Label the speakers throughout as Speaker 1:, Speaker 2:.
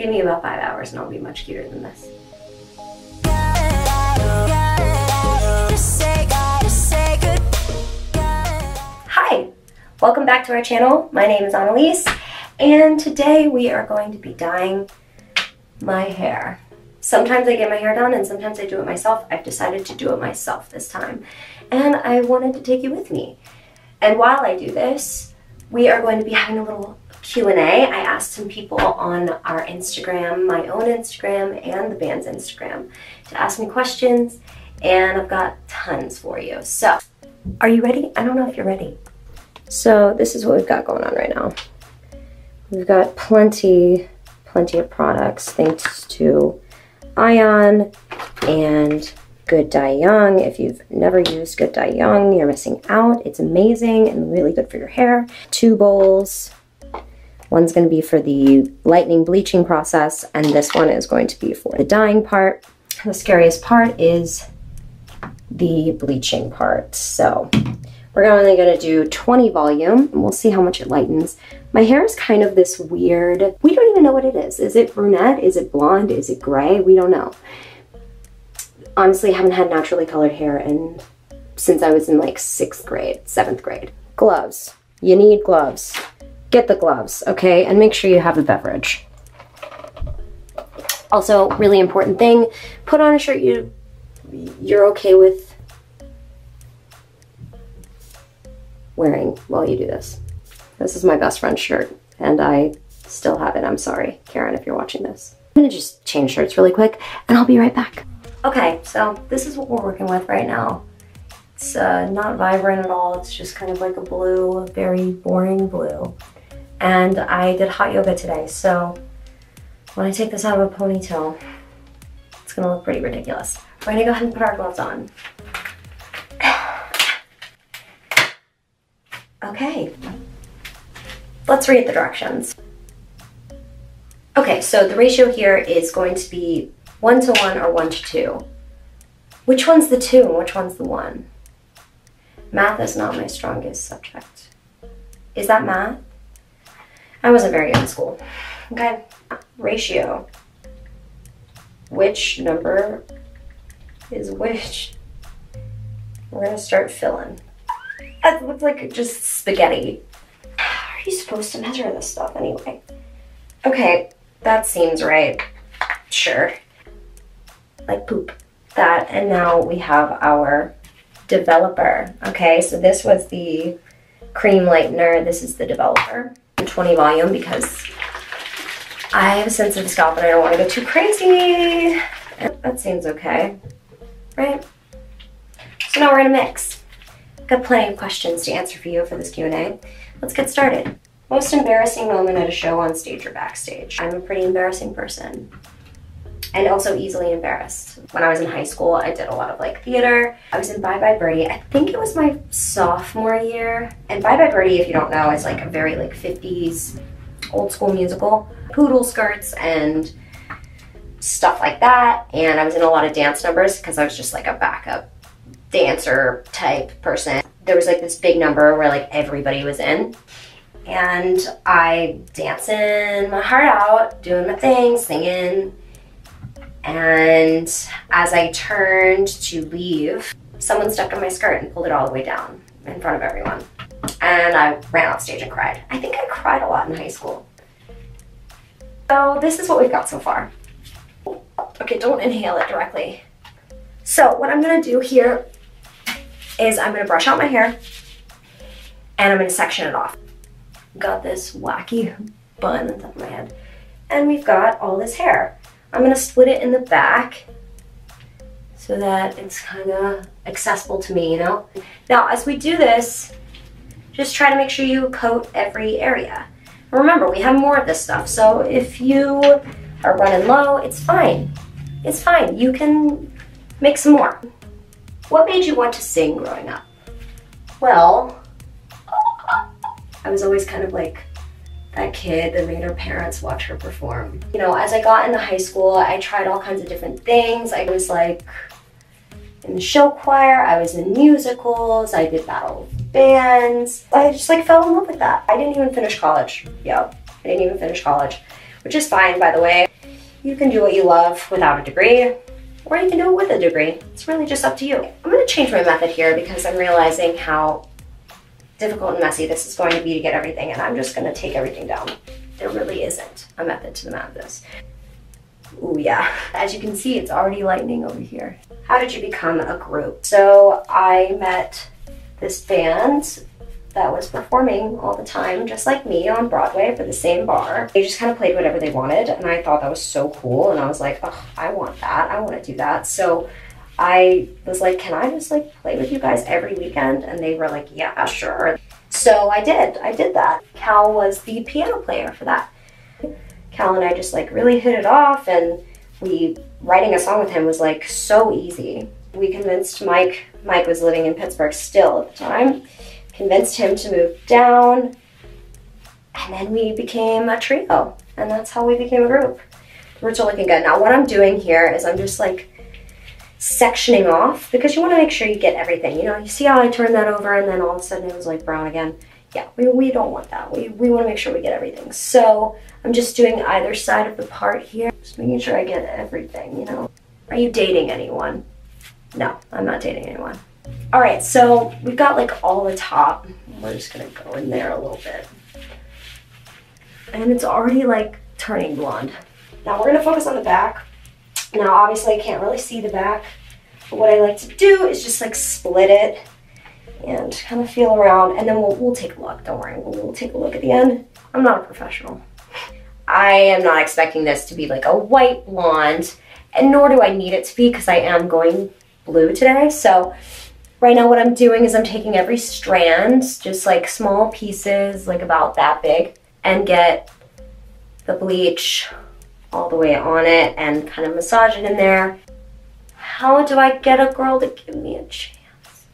Speaker 1: Give me about five hours and I'll be much cuter than this. Hi, welcome back to our channel. My name is Annalise and today we are going to be dyeing my hair. Sometimes I get my hair done and sometimes I do it myself. I've decided to do it myself this time and I wanted to take you with me. And while I do this, we are going to be having a little Q&A. I asked some people on our Instagram, my own Instagram and the band's Instagram to ask me questions and I've got tons for you. So are you ready? I don't know if you're ready. So this is what we've got going on right now. We've got plenty, plenty of products thanks to Ion and Good Dye Young. If you've never used Good Dye Young, you're missing out. It's amazing and really good for your hair. Two bowls. One's gonna be for the lightning bleaching process, and this one is going to be for the dyeing part. The scariest part is the bleaching part. So we're only gonna do 20 volume and we'll see how much it lightens. My hair is kind of this weird, we don't even know what it is. Is it brunette? Is it blonde? Is it gray? We don't know. Honestly, I haven't had naturally colored hair in, since I was in like sixth grade, seventh grade. Gloves. You need gloves. Get the gloves, okay? And make sure you have a beverage. Also, really important thing, put on a shirt you you're okay with wearing while you do this. This is my best friend's shirt and I still have it. I'm sorry, Karen, if you're watching this. I'm gonna just change shirts really quick and I'll be right back. Okay, so this is what we're working with right now. It's uh, not vibrant at all. It's just kind of like a blue, very boring blue. And I did hot yoga today, so when I take this out of a ponytail, it's gonna look pretty ridiculous. We're gonna go ahead and put our gloves on. Okay, let's read the directions. Okay, so the ratio here is going to be one to one or one to two. Which one's the two and which one's the one? Math is not my strongest subject. Is that math? I wasn't very good in school. Okay, ratio. Which number is which? We're gonna start filling. That looks like just spaghetti. How are you supposed to measure this stuff anyway? Okay, that seems right. Sure. Like poop. That, and now we have our developer. Okay, so this was the cream lightener. This is the developer. 20 volume because I have a sensitive scalp and I don't want to go too crazy. That seems okay, right? So now we're gonna mix. Got plenty of questions to answer for you for this Q&A. Let's get started. Most embarrassing moment at a show on stage or backstage. I'm a pretty embarrassing person and also easily embarrassed. When I was in high school, I did a lot of like theater. I was in Bye Bye Birdie. I think it was my sophomore year. And Bye Bye Birdie, if you don't know, is like a very like 50s old school musical. Poodle skirts and stuff like that. And I was in a lot of dance numbers because I was just like a backup dancer type person. There was like this big number where like everybody was in. And I dancing my heart out, doing my thing, singing. And as I turned to leave, someone stepped on my skirt and pulled it all the way down in front of everyone. And I ran off stage and cried. I think I cried a lot in high school. So this is what we've got so far. Okay, don't inhale it directly. So what I'm gonna do here is I'm gonna brush out my hair and I'm gonna section it off. Got this wacky bun on top of my head. And we've got all this hair. I'm gonna split it in the back so that it's kind of accessible to me, you know? Now, as we do this, just try to make sure you coat every area. Remember, we have more of this stuff, so if you are running low, it's fine. It's fine, you can make some more. What made you want to sing growing up? Well, I was always kind of like that kid that made her parents watch her perform. You know, as I got into high school, I tried all kinds of different things. I was like in the show choir, I was in musicals, I did battle bands. I just like fell in love with that. I didn't even finish college. Yeah, I didn't even finish college. which is fine, by the way. You can do what you love without a degree, or you can do it with a degree. It's really just up to you. I'm gonna change my method here because I'm realizing how difficult and messy this is going to be to get everything, and I'm just gonna take everything down. There really isn't a method to the madness. Ooh, yeah. As you can see, it's already lightning over here. How did you become a group? So I met this band that was performing all the time, just like me on Broadway for the same bar. They just kind of played whatever they wanted, and I thought that was so cool. And I was like, oh, I want that. I want to do that. So I was like, can I just like play with you guys every weekend? And they were like, yeah, sure. So I did. I did that. Cal was the piano player for that. Cal and I just like really hit it off, and we writing a song with him was like so easy. We convinced Mike. Mike was living in Pittsburgh still at the time convinced him to move down, and then we became a trio, and that's how we became a group. Are looking good. Now what I'm doing here is I'm just like sectioning off because you want to make sure you get everything. You know, you see how I turned that over and then all of a sudden it was like brown again. Yeah, we, we don't want that. We, we want to make sure we get everything. So I'm just doing either side of the part here, just making sure I get everything, you know. Are you dating anyone? No, I'm not dating anyone. All right, so we've got like all the top. We're just gonna go in there a little bit. And it's already like turning blonde. Now we're gonna focus on the back. Now obviously I can't really see the back, but what I like to do is just like split it and kind of feel around and then we'll, we'll take a look, don't worry, we'll, we'll take a look at the end. I'm not a professional. I am not expecting this to be like a white blonde and nor do I need it to be because I am going blue today. So Right now what I'm doing is I'm taking every strand, just like small pieces, like about that big, and get the bleach all the way on it and kind of massage it in there. How do I get a girl to give me a chance?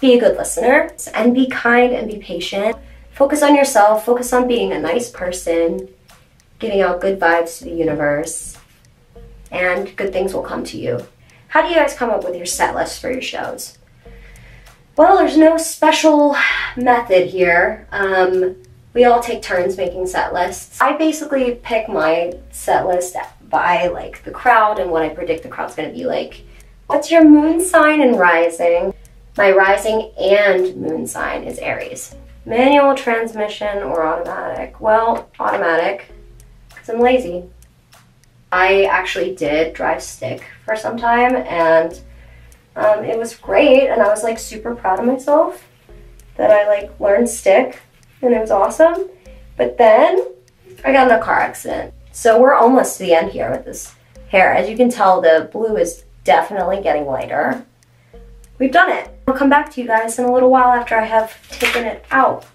Speaker 1: Be a good listener and be kind and be patient. Focus on yourself, focus on being a nice person, giving out good vibes to the universe, and good things will come to you. How do you guys come up with your set list for your shows? Well, there's no special method here. Um, we all take turns making set lists. I basically pick my set list by like the crowd and what I predict the crowd's gonna be like. What's your moon sign and rising? My rising and moon sign is Aries. Manual transmission or automatic? Well, automatic, because I'm lazy. I actually did drive stick for some time and um, it was great, and I was like super proud of myself that I like learned stick, and it was awesome. But then I got in a car accident. So we're almost to the end here with this hair. As you can tell, the blue is definitely getting lighter. We've done it. I'll come back to you guys in a little while after I have taken it out.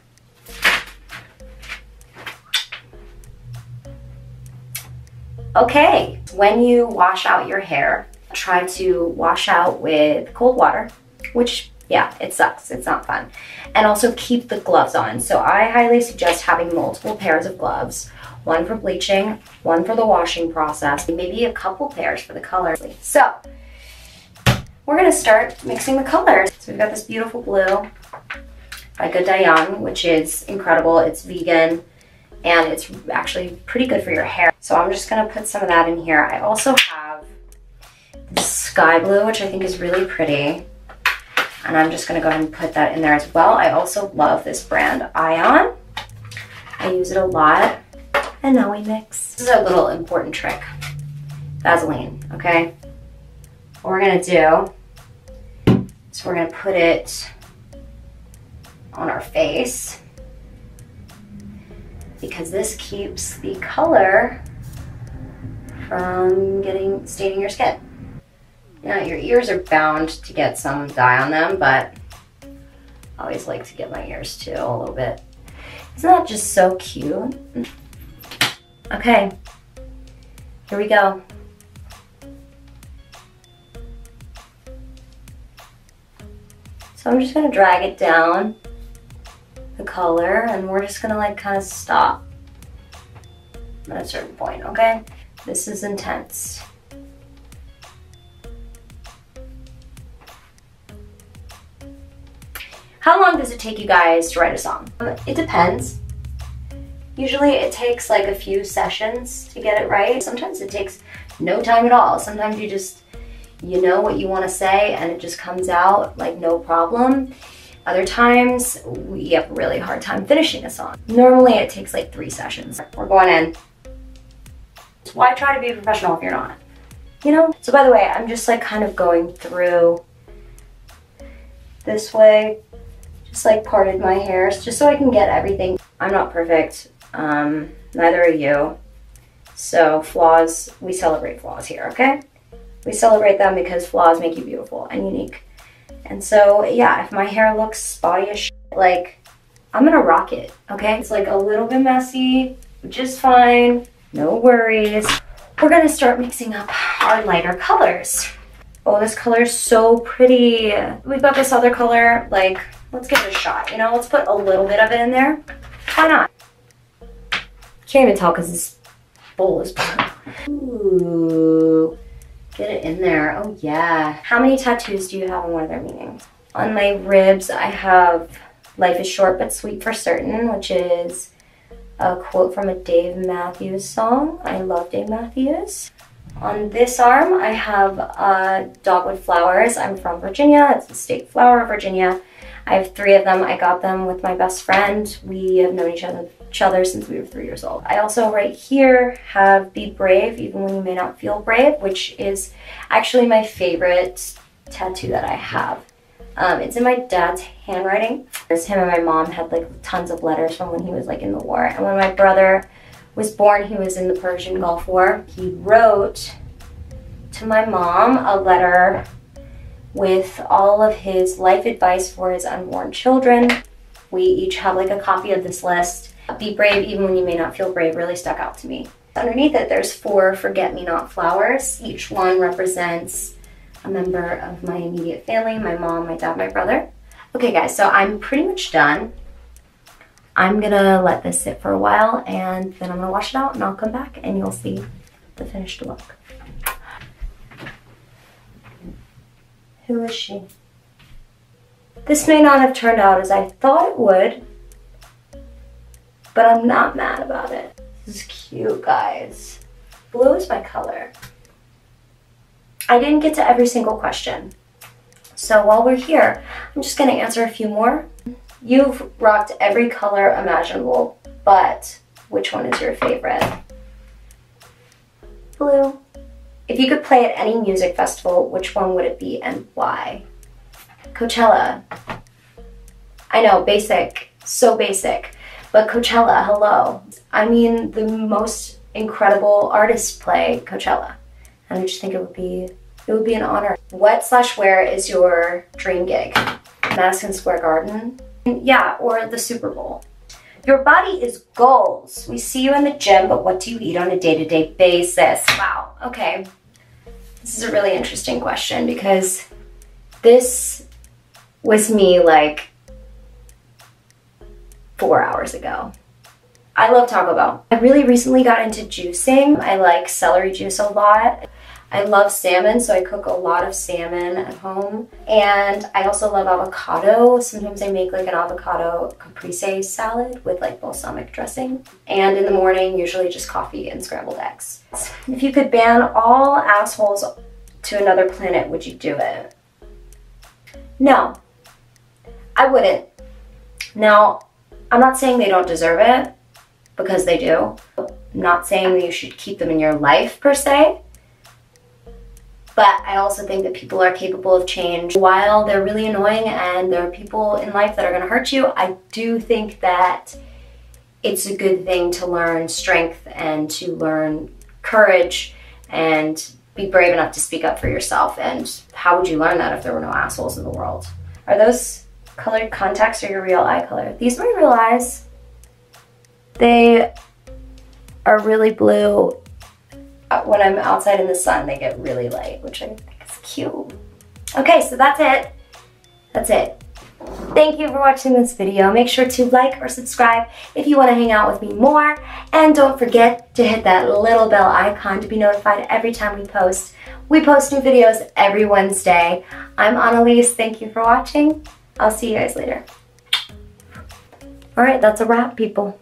Speaker 1: Okay, when you wash out your hair, try to wash out with cold water, which yeah, it sucks. It's not fun. And also keep the gloves on. So I highly suggest having multiple pairs of gloves. One for bleaching, one for the washing process, maybe a couple pairs for the color. So we're gonna start mixing the colors. So we've got this beautiful blue by Good Young, which is incredible. It's vegan and it's actually pretty good for your hair. So I'm just gonna put some of that in here. I also have this sky blue, which I think is really pretty. And I'm just gonna go ahead and put that in there as well. I also love this brand, Ion. I use it a lot. And now we mix. This is a little important trick. Vaseline, okay? What we're gonna do is we're gonna put it on our face because this keeps the color from getting staining your skin. Now your ears are bound to get some dye on them, but I always like to get my ears too a little bit. Isn't that just so cute? Okay, here we go. So I'm just gonna drag it down the color and we're just gonna like kind of stop at a certain point, okay? This is intense. How long does it take you guys to write a song? Uh, it depends. Usually it takes like a few sessions to get it right. Sometimes it takes no time at all. Sometimes you just, you know what you want to say and it just comes out like no problem. Other times we have a really hard time finishing a song. Normally it takes like three sessions. We're going in. Why try to be a professional if you're not? You know? So by the way, I'm just like kind of going through this way, just like parted my hair just so I can get everything. I'm not perfect, um, neither are you. So flaws, we celebrate flaws here, okay? We celebrate them because flaws make you beautiful and unique. And so, yeah, if my hair looks spotty as shit, like, I'm gonna rock it, okay? It's like a little bit messy, is fine, no worries. We're gonna start mixing up our lighter colors. Oh, this color is so pretty. We've got this other color, like, let's give it a shot, you know? Let's put a little bit of it in there. Why not? Can't even tell because this bowl is Ooh, get it in there. Oh yeah. How many tattoos do you have and what are their meanings? On my ribs, I have life is short but sweet for certain, which is a quote from a Dave Matthews song. I love Dave Matthews. On this arm, I have a dogwood flowers. I'm from Virginia. It's the state flower of Virginia. I have three of them. I got them with my best friend. We have known each other, each other since we were three years old. I also right here have Be Brave, even when you may not feel brave, which is actually my favorite tattoo that I have. Um, it's in my dad's handwriting. There's him and my mom had like tons of letters from when he was like in the war. And when my brother was born, he was in the Persian Gulf War. He wrote to my mom a letter with all of his life advice for his unborn children. We each have like a copy of this list. Be brave even when you may not feel brave really stuck out to me. Underneath it, there's four forget-me-not flowers. Each one represents a member of my immediate family, my mom, my dad, my brother. Okay guys, so I'm pretty much done. I'm gonna let this sit for a while and then I'm gonna wash it out and I'll come back and you'll see the finished look. Who is she? This may not have turned out as I thought it would, but I'm not mad about it. This is cute, guys. Blue is my color. I didn't get to every single question. So while we're here, I'm just gonna answer a few more. You've rocked every color imaginable, but which one is your favorite? Blue. If you could play at any music festival, which one would it be and why? Coachella. I know, basic, so basic, but Coachella, hello. I mean, the most incredible artists play Coachella. And I just think it would be, it would be an honor. What slash where is your dream gig? Madison Square Garden? Yeah, or the Super Bowl. Your body is goals. We see you in the gym, but what do you eat on a day-to-day -day basis? Wow, okay. This is a really interesting question because this was me like four hours ago. I love Taco Bell. I really recently got into juicing. I like celery juice a lot. I love salmon, so I cook a lot of salmon at home. And I also love avocado. Sometimes I make like an avocado caprese salad with like balsamic dressing. And in the morning, usually just coffee and scrambled eggs. If you could ban all assholes to another planet, would you do it? No, I wouldn't. Now, I'm not saying they don't deserve it, because they do. I'm not saying that you should keep them in your life per se, but I also think that people are capable of change. While they're really annoying and there are people in life that are gonna hurt you, I do think that it's a good thing to learn strength and to learn courage and be brave enough to speak up for yourself. And how would you learn that if there were no assholes in the world? Are those colored contacts or your real eye color? These are my real eyes. They are really blue Uh, when I'm outside in the sun, they get really light, which I think is cute. Okay, so that's it. That's it. Thank you for watching this video. Make sure to like or subscribe if you want to hang out with me more. And don't forget to hit that little bell icon to be notified every time we post. We post new videos every Wednesday. I'm Annalise. Thank you for watching. I'll see you guys later. All right, that's a wrap, people.